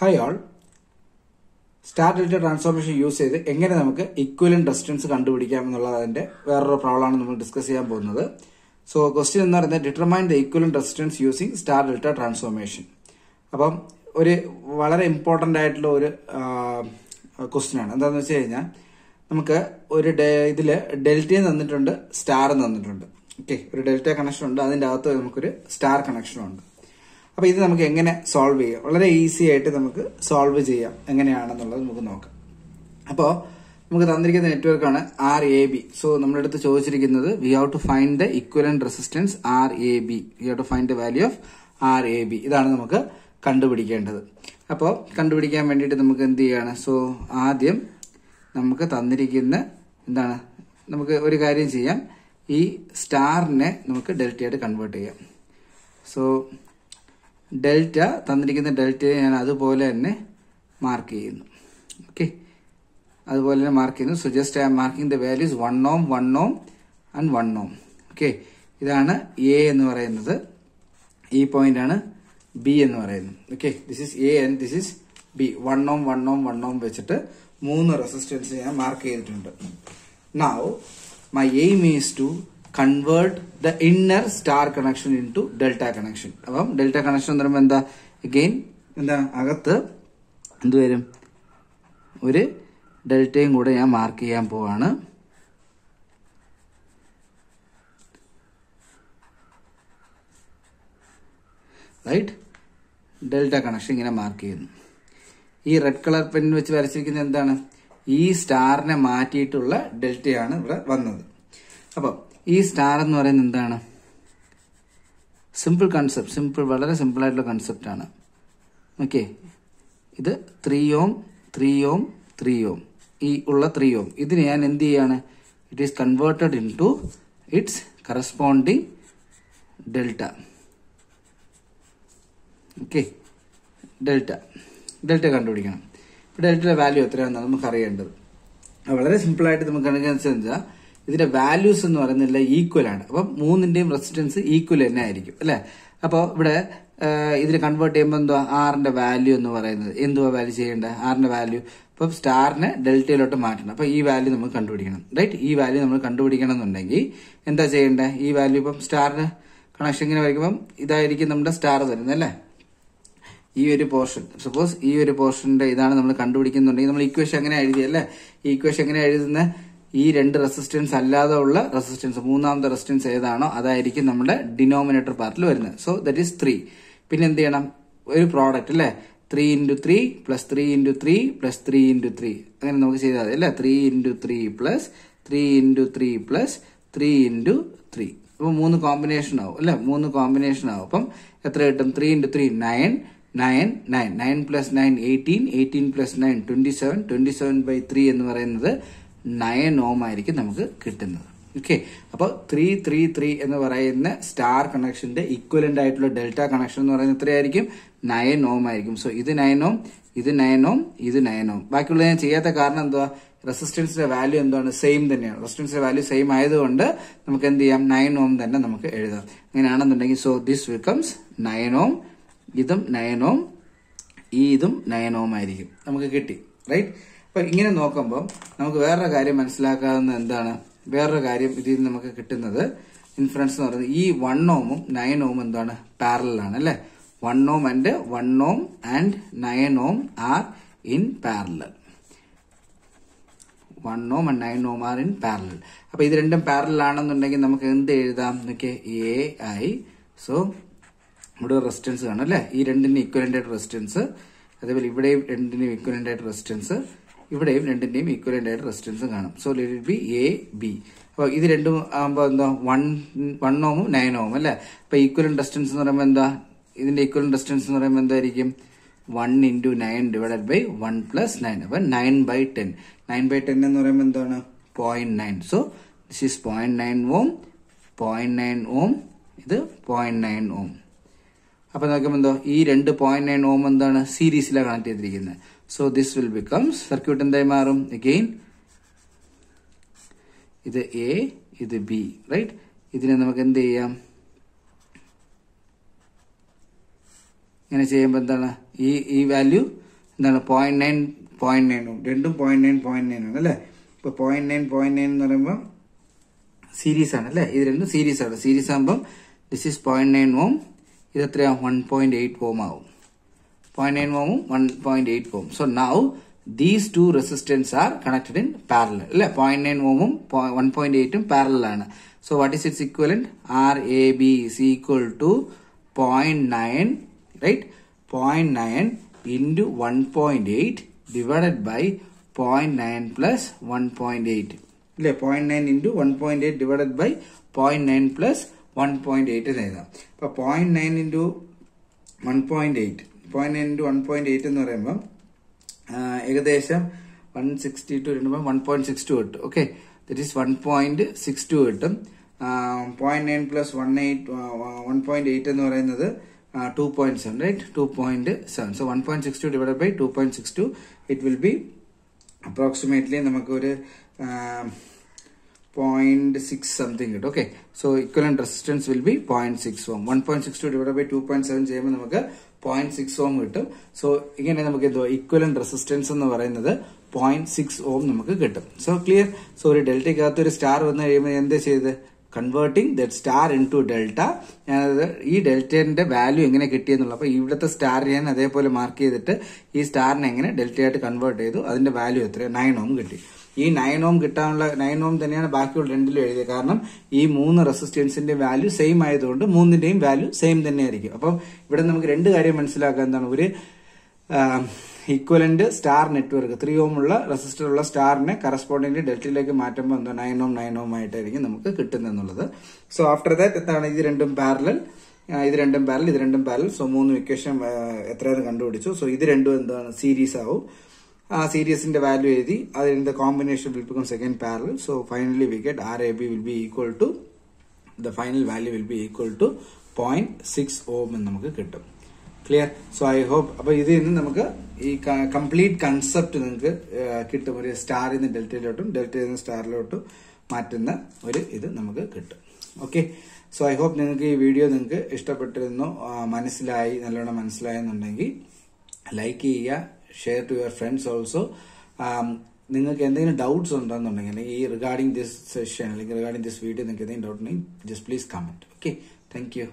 Hi all star delta transformation use ചെയ്ത് എങ്ങനെ നമുക്ക് ഇക്വലൻ റെസിസ്റ്റൻസ് കണ്ടുപിടിക്കാം എന്നുള്ളതിന്റെ വേറൊരു പ്രോബ്ലമാണ് നമ്മൾ ഡിസ്കസ് ചെയ്യാൻ പോകുന്നത്. സോ ക്വസ്റ്റ്യൻ എന്ന് പറയുന്നത് determine the equivalent resistance using star delta transformation അപ്പം ഒരു വളരെ ഇമ്പോർട്ടന്റ് ആയിട്ടുള്ള ഒരു ക്വസ്റ്റ്യൻ ആണ്. എന്താണെന്ന് വെച്ച് കഴിഞ്ഞാൽ നമുക്ക് ഒരു ഇതിൽ ഡെൽറ്റയും തന്നിട്ടുണ്ട് സ്റ്റാറും തന്നിട്ടുണ്ട് ഓക്കെ ഒരു ഡെൽറ്റ കണക്ഷൻ ഉണ്ട്. അതിന്റെ അകത്ത് നമുക്കൊരു സ്റ്റാർ കണക്ഷനും ഉണ്ട്. അപ്പൊ ഇത് നമുക്ക് എങ്ങനെ സോൾവ് ചെയ്യാം? വളരെ ഈസി ആയിട്ട് നമുക്ക് സോൾവ് ചെയ്യാം. എങ്ങനെയാണെന്നുള്ളത് നമുക്ക് നോക്കാം. അപ്പോൾ നമുക്ക് തന്നിരിക്കുന്ന നെറ്റ്വർക്ക് ആണ് ആർ എ ബി സോ നമ്മുടെ അടുത്ത് ചോദിച്ചിരിക്കുന്നത് we have to find the equivalent resistance R A B we have to find the value of R A B ഇതാണ് നമുക്ക് കണ്ടുപിടിക്കേണ്ടത്. അപ്പോൾ കണ്ടുപിടിക്കാൻ വേണ്ടിയിട്ട് നമുക്ക് എന്ത് ചെയ്യാണ്? സോ ആദ്യം നമുക്ക് തന്നിരിക്കുന്ന എന്താണ്? നമുക്ക് ഒരു കാര്യം ചെയ്യാം. ഈ സ്റ്റാറിനെ നമുക്ക് ഡെൽറ്റയായിട്ട് കൺവേർട്ട് ചെയ്യാം. സോ ഡെൽറ്റ തന്നിരിക്കുന്ന ഡെൽറ്റയെ ഞാൻ അതുപോലെ തന്നെ മാർക്ക് ചെയ്യുന്നു. ഓക്കെ അതുപോലെ തന്നെ മാർക്ക് ചെയ്യുന്നു. So just I am marking the values one ohm one ohm and one ohm okay ഇതാണ് എ എന്ന് പറയുന്നത്. ഈ പോയിന്റ് ആണ് ബി എന്ന് പറയുന്നത്. Okay this is A and this is B one ohm one ohm one ohm വെച്ചിട്ട് മൂന്ന് resistance ഞാൻ മാർക്ക് ചെയ്തിട്ടുണ്ട്. Now my aim is to convert the inner star connection into delta connection അപ്പം delta connection എന്ന് പറയുമ്പോൾ എന്താ? Again എന്താ? അകത്ത് എന്ത് വരും? ഒരു ഡെൽറ്റയും കൂടെ ഞാൻ മാർക്ക് ചെയ്യാൻ പോവാണ്. റൈറ്റ് ഡെൽറ്റ കണക്ഷൻ ഇങ്ങനെ മാർക്ക് ചെയ്യുന്നു. ഈ റെഡ് കളർ പെൻ വെച്ച് വരച്ചിരിക്കുന്നത് എന്താണ്? ഈ സ്റ്റാറിനെ മാറ്റിയിട്ടുള്ള ഡെൽറ്റയാണ് ഇവിടെ വന്നത്. അപ്പോൾ ഈ സ്റ്റാർ എന്ന് പറയുന്നത് എന്താണ്? സിമ്പിൾ കൺസെപ്റ്റ് സിമ്പിൾ വളരെ സിമ്പിൾ ആയിട്ടുള്ള കൺസെപ്റ്റ് ആണ്. ഓക്കെ ഇത് three ohm three ohm three ohm ഈ ഉള്ള ത്രീ ഓം ഇതിന് ഞാൻ എന്ത് ചെയ്യാണ്? It is converted into its corresponding delta okay delta delta കണ്ടുപിടിക്കണം. ഇപ്പൊ ഡെൽറ്റയുടെ വാല്യൂ എത്രയാണെന്നാണ് നമുക്ക് അറിയേണ്ടത് വളരെ സിമ്പിൾ നമുക്ക് നമുക്ക് കണ്ടുപിടിച്ചാൽ ഇതിന്റെ വാല്യൂസ് എന്ന് പറയുന്നില്ല ഈക്വൽ ആണ്. അപ്പം മൂന്നിന്റെയും റെസിസ്റ്റൻസ് ഈക്വൽ തന്നെ ആയിരിക്കും അല്ലെ? അപ്പോൾ ഇവിടെ ഇതിന് കൺവേർട്ട് ചെയ്യുമ്പോൾ എന്തുവാ? ആറിന്റെ വാല്യൂ എന്ന് പറയുന്നത്. എന്തുവാ വാല്യൂ ചെയ്യേണ്ടത്? ആറിന്റെ വാല്യൂ ഇപ്പം സ്റ്റാറിനെ ഡെൽറ്റയിലോട്ട് മാറ്റണം. അപ്പൊ ഈ വാല്യൂ നമ്മൾ കണ്ടുപിടിക്കണം. റൈറ്റ് ഈ വാല്യൂ നമ്മൾ കണ്ടുപിടിക്കണം എന്നുണ്ടെങ്കിൽ എന്താ ചെയ്യേണ്ടത് ഈ വാല്യൂ ഇപ്പം സ്റ്റാറിന് കണക്ഷൻ ഇങ്ങനെ വരയ്ക്കുമ്പം ഇതായിരിക്കും നമ്മുടെ സ്റ്റാർ തരുന്നത് അല്ലേ? ഈ ഒരു പോർഷൻ സപ്പോസ് ഈ ഒരു പോർഷന്റെ ഇതാണ് നമ്മൾ കണ്ടുപിടിക്കുന്നുണ്ടെങ്കിൽ നമ്മൾ ഇക്വേഷൻ എങ്ങനെ എഴുതിയല്ലേ ഈ ഇക്വേഷൻ എങ്ങനെ എഴുതുന്ന? ഈ രണ്ട് റെസിസ്റ്റൻസ് അല്ലാതെ ഉള്ള റെസിസ്റ്റൻസ് മൂന്നാമത്തെ റെസിസ്റ്റൻസ് ഏതാണോ അതായിരിക്കും നമ്മുടെ ഡിനോമിനേറ്റർ പാർട്ടിൽ വരുന്നത്. സോ ദറ്റ് ഈസ് ത്രീ പിന്നെ എന്ത് ചെയ്യണം? ഒരു പ്രോഡക്റ്റ് അല്ലേ? Three into three plus three into three plus three into three അങ്ങനെ നമുക്ക് ചെയ്താൽ മതി അല്ലേ? Three into three plus three into three plus three into three അപ്പോൾ മൂന്ന് കോമ്പിനേഷൻ ആവും അല്ലേ? മൂന്ന് കോമ്പിനേഷൻ ആവും. അപ്പം എത്ര കിട്ടും? Three into three nine nine nine nine plus nine eighteen eighteen plus nine twenty seven twenty seven by three എന്ന് പറയുന്നത് നയൻ ഓം ആയിരിക്കും നമുക്ക് കിട്ടുന്നത്. ഓക്കെ അപ്പോൾ ത്രീ ത്രീ ത്രീ എന്ന് പറയുന്ന സ്റ്റാർ കണക്ഷന്റെ ഇക്വലന്റ് ആയിട്ടുള്ള ഡെൽറ്റ കണക്ഷൻ എന്ന് പറയുന്നത് എത്രയായിരിക്കും? നയൻ ഓം ആയിരിക്കും. സോ ഇത് നയൻ ഓം ഇത് നയൻ ഓം ഇത് നയൻ ഓം. ബാക്കിയുള്ള ഞാൻ ചെയ്യാത്ത കാരണം എന്തുവാ? റെസിസ്റ്റൻസിന്റെ വാല്യൂ എന്താണ് സെയിം തന്നെയാണ്. റെസിസ്റ്റൻസിന്റെ വാല്യൂ സെയിം ആയതുകൊണ്ട് നമുക്ക് എന്ത് ചെയ്യാം? നയൻ ഓം തന്നെ നമുക്ക് എഴുതാം. അങ്ങനെയാണെന്നുണ്ടെങ്കിൽ so this becomes nine ohm ഇതും നയൻ ഓം ഈ ഇതും നയൻ ഓം ആയിരിക്കും. നമുക്ക് കിട്ടി. റൈറ്റ് അപ്പൊ ഇങ്ങനെ നോക്കുമ്പോൾ നമുക്ക് വേറൊരു കാര്യം മനസ്സിലാക്കാവുന്ന എന്താണ്? വേറൊരു കാര്യം ഇതിൽ നിന്ന് നമുക്ക് കിട്ടുന്നത് ഇൻഫ്ലുവൻസ് എന്ന് പറയുന്നത് ഈ വൺ ഓമും നയൻ ഓമും എന്താണ്? പാരലാണ് അല്ലെ? One ohm and one ohm and nine ohm are in parallel one ohm and nine ohm are in parallel അപ്പൊ ഇത് രണ്ടും പാരലൽ ആണെന്നുണ്ടെങ്കിൽ നമുക്ക് എന്ത് എഴുതാം? എന്നൊക്കെ എ ഐ സോ ഇവിടെ റെസിസ്റ്റൻസ് കാണും അല്ലേ? ഈ രണ്ടിന് ഇക്വലന്റ് ആയിട്ട് റെസിസ്റ്റൻസ് അതേപോലെ ഇവിടെയും രണ്ടിനും ഇക്വലന്റ് ആയിട്ട് റെസിസ്റ്റൻസ് ഇവിടെയും രണ്ടിന്റെയും ഇക്വലന്റ് ആയിട്ട് റെസിസ്റ്റൻസ് കാണും. So let B A B അപ്പൊ ഇത് രണ്ടും ആകുമ്പോൾ എന്താ? വൺ വൺ ഓമും നയൻ ഓമും അല്ലേ? അപ്പൊ ഈക്വൽ റെസിസ്റ്റൻസ് എന്ന് പറയുമ്പോൾ എന്താ? ഇതിന്റെ ഈക്വൽ റെസിസ്റ്റൻസ് എന്ന് പറയുമ്പോൾ എന്തായിരിക്കും? One into nine divided by one plus nine അപ്പൊ nine by ten nine by ten എന്ന് പറയുമ്പോൾ എന്താണ്? Point nine so this is point nine ohm point nine ohm ഇത് പോയിന്റ് നയൻ ഓം അപ്പൊ നോക്കുമ്പോൾ എന്തോ? ഈ രണ്ട് പോയിന്റ് നയൻ ഓം എന്താണ്? സീരീസിലാണ് കണക്ട് ചെയ്തിരിക്കുന്നത് so this will becomes circuit എന്തായി മാറും അഗെയിൻ ഇത് എ ഇത് ബി റൈറ്റ് ഇതിനെ നമുക്ക് എന്ത് ചെയ്യാം ഇങ്ങനെ ചെയ്യുമ്പോൾ എന്താണ് ഈ ഈ വാല്യൂ എന്താണ് പോയിന്റ് നയൻ പോയിന്റ് നയൻ രണ്ടും പോയിന്റ് നയൻ പോയിന്റ് നയൻ ആണ് അല്ലേ ഇപ്പൊ പോയിന്റ് നയൻ പോയിന്റ് നയൻ എന്ന് പറയുമ്പോൾ സീരീസ് ആണ് അല്ലേ? ഇത് രണ്ടും സീരീസ് ആണ്. സീരീസ് ആകുമ്പോൾ this is point nine ohm ഇത് എത്രയാ വൺ പോയിന്റ് എയ്റ്റ് ഓം ആവും. 0.9 ohm, 1.8 ohm. So now these two resistance are connected in parallel. 0.9 ohm, 1.8 ohm parallel. So what is its equivalent? RAB is equal to 0.9, right? 0.9 into 1.8 divided by 0.9 plus 1.8. 0.9 into 1.8 divided by 0.9 plus 1.8 is 0.9 into 1.8 point nine one point eight എന്ന് പറയുമ്പോൾ ഏകദേശം one sixty two ഇടുമ്പോൾ one point six two കിട്ടും. Okay that is one point six two കിട്ടും. Point nine plus one eight one point eight എന്ന് പറയുന്നത് two point seven right two point seven so one point six two divide by two point six two it will be approximately നമുക്കൊരു point six something കിട്ടും. Okay so equivalent resistance will be point six one point six two divide by two point seven ചെയ്യുമ്പോൾ നമുക്ക് point six ഓം കിട്ടും. So ഇങ്ങനെ നമുക്ക് എന്തോ ഇക്വലൻ resistance എന്ന് പറയുന്നത് പോയിന്റ് സിക്സ് ഓം നമുക്ക് കിട്ടും. സോ ക്ലിയർ സോ ഒരു ഡെൽറ്റയ്ക്കകത്ത് ഒരു സ്റ്റാർ വന്നു കഴിയുമ്പോൾ എന്താ ചെയ്ത്? Converting that star into delta ഞാനത് ഈ ഡെൽറ്റന്റെ വാല്യൂ എങ്ങനെ കിട്ടിയെന്നുള്ള അപ്പൊ ഇവിടുത്തെ സ്റ്റാർ ഞാൻ അതേപോലെ മാർക്ക് ചെയ്തിട്ട് ഈ സ്റ്റാറിനെ എങ്ങനെ ഡെൽറ്റയായിട്ട് കൺവേർട്ട് ചെയ്തു? അതിന്റെ വാല്യൂ എത്ര നയൻ ഓം കിട്ടി. ഈ നയൻ ഓം കിട്ടാനുള്ള നയൻ ഓം തന്നെയാണ് ബാക്കിയുള്ള രണ്ടിലും എഴുതിയത്. കാരണം ഈ മൂന്ന് റെസിസ്റ്റൻസിന്റെ വാല്യൂ സെയിം ആയതുകൊണ്ട് മൂന്നിന്റെയും വാല്യൂ സെയിം തന്നെയായിരിക്കും. അപ്പം ഇവിടെ നമുക്ക് രണ്ട് കാര്യം മനസ്സിലാക്കാൻ എന്താണ്? ഒരു equivalent star network three ohm ഉള്ള റെസിസ്റ്റർ ഉള്ള സ്റ്റാറിനെ കറസ്പോണ്ടിങ് ഡെൽറ്റയിലേക്ക് മാറ്റുമ്പോൾ എന്തോ നയൻ ഓം നയൻ ഓം ആയിട്ടായിരിക്കും നമുക്ക് കിട്ടുന്നത് സോ ആഫ്റ്റർ ദാറ്റ് എന്താണ്? ഇത് രണ്ടും പാരലൽ ഇത് രണ്ടും പാരൽ ഇത് രണ്ടും പാരൽ സോ മൂന്ന് ഇക്വേഷൻ എത്രയാണ് കണ്ടുപിടിച്ചു. സോ ഇത് രണ്ടും എന്താണ്? സീരീസ് ആവും. ആ സീരീസിന്റെ വാല്യൂ എഴുതി അതിന്റെ combination will become second parallel so finally we get R A B will be equal to the final value will be equal to point six ohm എന്ന് നമുക്ക് കിട്ടും. ക്ലിയർ സോ ഐ ഹോപ്പ് അപ്പൊ ഇതിൽ നിന്ന് നമുക്ക് ഈ കംപ്ലീറ്റ് കൺസെപ്റ്റ് നിങ്ങൾക്ക് കിട്ടും. ഒരു സ്റ്റാറിൽ നിന്ന് ഡെൽറ്റയിലോട്ടും ഡെൽറ്റയിൽ നിന്ന് സ്റ്റാറിലോട്ടും മാറ്റുന്ന ഒരു ഇത് നമുക്ക് കിട്ടും. ഓക്കെ സോ ഐ ഹോപ്പ് നിങ്ങൾക്ക് ഈ വീഡിയോ നിങ്ങൾക്ക് ഇഷ്ടപ്പെട്ടിരുന്നു. മനസ്സിലായി നല്ലോണം മനസ്സിലായെന്നുണ്ടെങ്കിൽ ലൈക്ക് ചെയ്യുക share to your friends also നിങ്ങൾക്ക് എന്തെങ്കിലും ഡൗട്ട്സ് ഉണ്ടെന്നുണ്ടെങ്കിൽ അല്ലെങ്കിൽ ഈ റിഗാർഡിംഗ് ദിസ് സെഷൻ അല്ലെങ്കിൽ റിഗാർഡിംഗ് ദിസ് വീഡിയോ നിങ്ങൾക്ക് എന്തെങ്കിലും ഡൗട്ട് ഉണ്ടെങ്കിൽ just please comment okay thank you